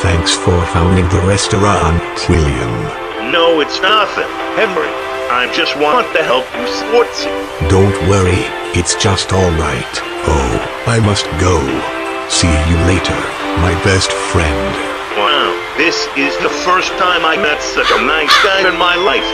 Thanks for founding the restaurant, William. No, it's nothing. Henry, I just want to help you sportsy. Don't worry, it's just alright. Oh, I must go. See you later, my best friend. Wow, this is the first time I met such a nice guy in my life.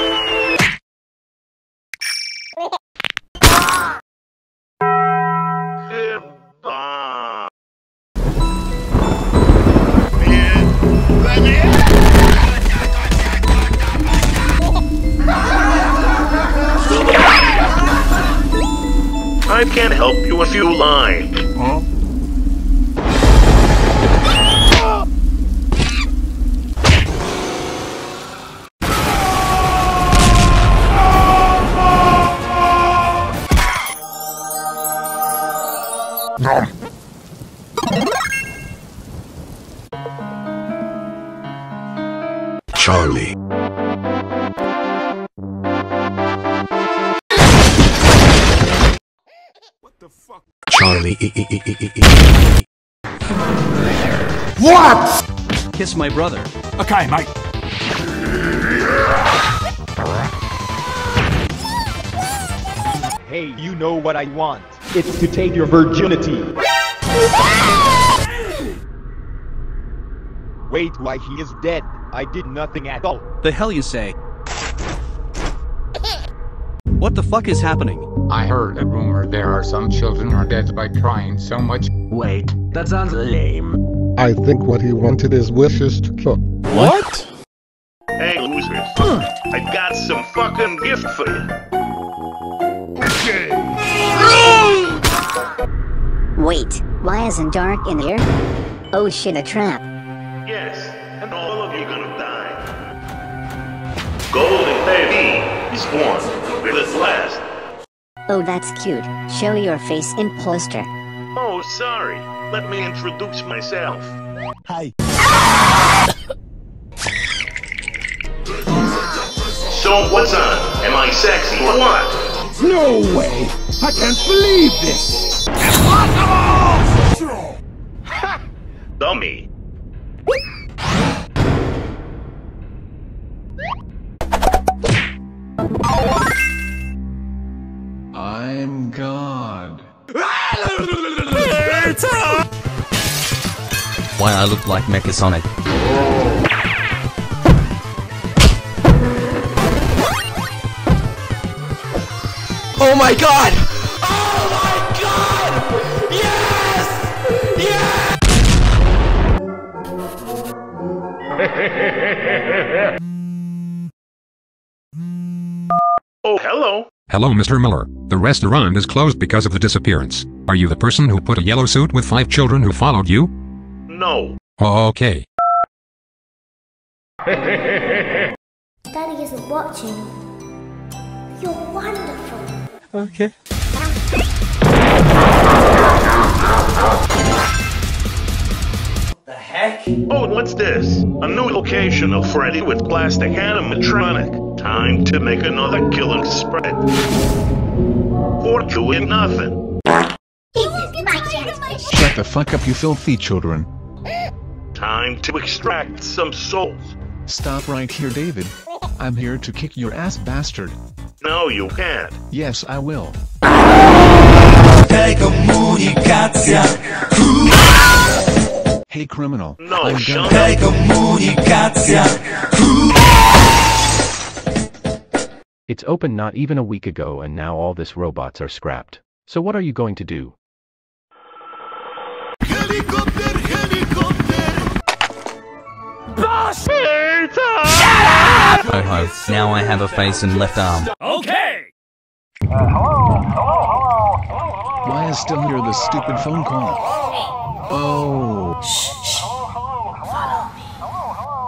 I can help you if you like. Charlie. Charlie. Kiss my brother. Okay, mate. Hey, you know what I want. It's to take your virginity. Wait, why he is dead. I did nothing at all. The hell you say? What the fuck is happening? I heard a rumor there are some children are dead by crying so much. Wait, that sounds lame. I think what he wanted is wishes to cook. What? Hey, losers. I got some fucking gift for you. Wait, why isn't dark in here? Oh shit, a trap. Yes, and all of you gonna die. Golden baby is born with its last. Oh, that's cute. Show your face, imposter. Oh, sorry. Let me introduce myself. Hi. So what's on? Am I sexy or what? No way! I can't believe this! Impossible! Dummy. Why I look like Mechasonic. Oh my god! Oh my god! Yes! Yes! Oh, hello. Hello, Mr. Miller. The restaurant is closed because of the disappearance. Are you the person who put a yellow suit with five children who followed you? No. Oh, okay. Daddy isn't watching. You're wonderful. Okay. The heck? Oh, what's this? A new location of Freddy with plastic animatronic. Time to make another killing spread. For doing nothing. This is my chance to Shut the fuck up, you filthy children. Time to extract some souls. Stop right here, David. I'm here to kick your ass, bastard. No, you can't. Yes, I will. Hey, criminal. No, I'm shut up. It's open not even a week ago and now all this robots are scrapped. So what are you going to do? Ho ho. Now I have a face and left arm. Okay! Why is still here this stupid phone call? Oh. shh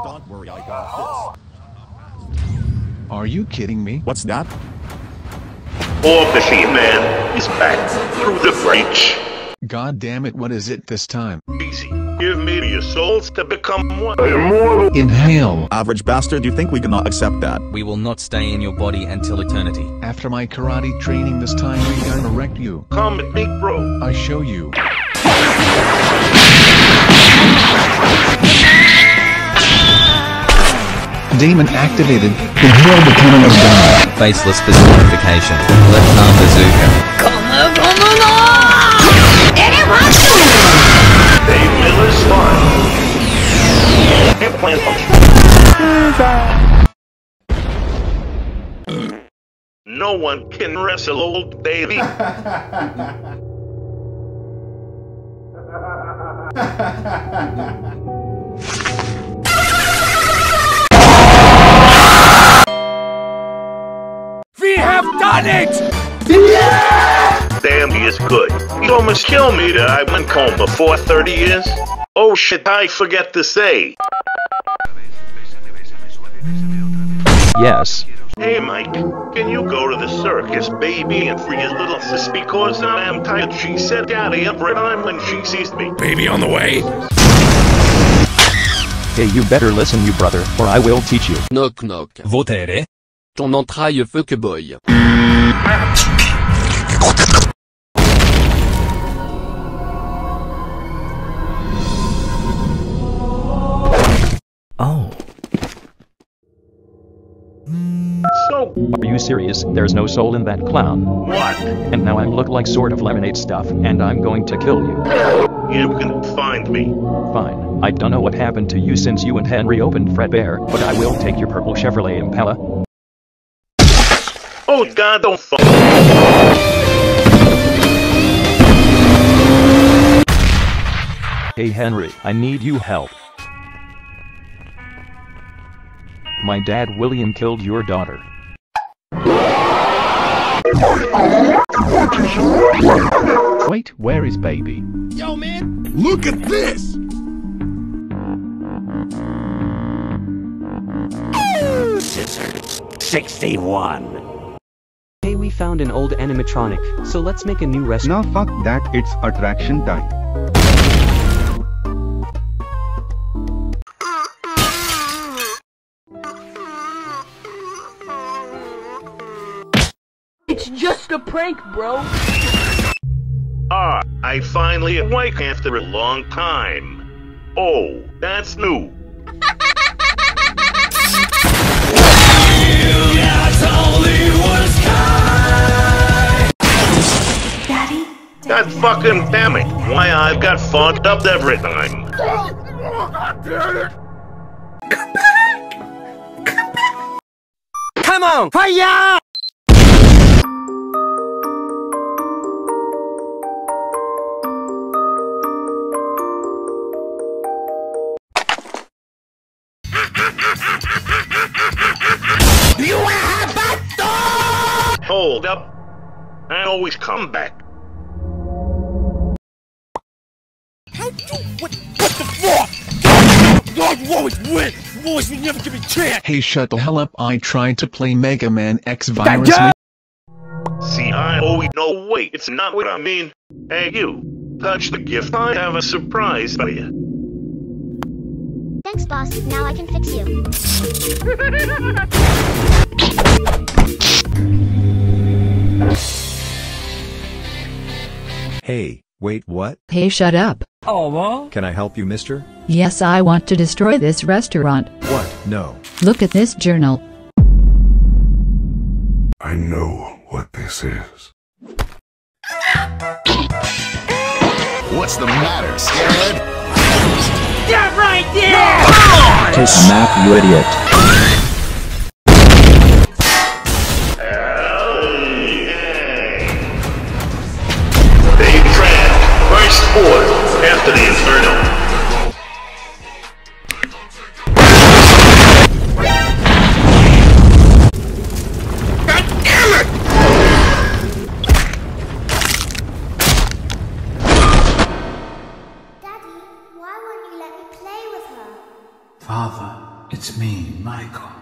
Don't worry, I got this. Are you kidding me? What's that? Or the He-Man is back through the breach. God damn it, what is it this time? Easy. Give me your souls to become one. Immortal. Inhale. Average bastard, you think we cannot accept that? We will not stay in your body until eternity. After my karate training this time, we gonna wreck you. Come at me, bro. I show you. Demon activated. Inhale the cannon of God. Faceless personification. Left arm bazooka. Dave Miller's fun. Implant function. No one can wrestle old baby. We have done it! Damn, he is good. He almost killed me that I went coma for 30 years. Oh shit, I forget to say. Yes. Hey Mike, can you go to the circus, baby, and free his little sis because I am tired. She said daddy every time when she sees me. Baby on the way. Hey, you better listen, you brother, or I will teach you. Knock knock. Votere. Ton entraille fuckboy. Oh. So, Are you serious? There's no soul in that clown. what? And now I look like sort of lemonade stuff, and I'm going to kill you. You can find me. Fine. I don't know what happened to you since you and Henry opened Fredbear, but I will take your purple Chevrolet Impala. Oh god, don't fuck. Hey Henry, I need you help. My dad William killed your daughter. Wait, where is baby? Yo, man, look at this! Scissors. 61. Hey, we found an old animatronic, so let's make a new restaurant. Now fuck that, it's attraction time. Just a prank, bro. Ah, I finally awake after a long time. Oh, that's new. Daddy? God fucking damn it. Why I've got fucked up every time. Come back! Come on, fire! Hold up. I always come back. What, what the fuck? God, you always win! You always you never give me a chance! Hey, shut the hell up. I tried to play Mega Man X Virus. See, I always know. Wait, it's not what I mean. Hey, you. Touch the gift. I have a surprise for you. Thanks, boss. Now I can fix you. Hey, wait, what? Hey, shut up. Oh, well? Can I help you, mister? Yes, I want to destroy this restaurant. What? No. Look at this journal. I know what this is. What's the matter, scared? That right there! To smack, you idiot. First four after the Inferno. Daddy, why won't you let me play with her? Father, it's me, Michael.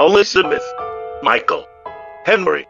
Elizabeth, Michael, Henry.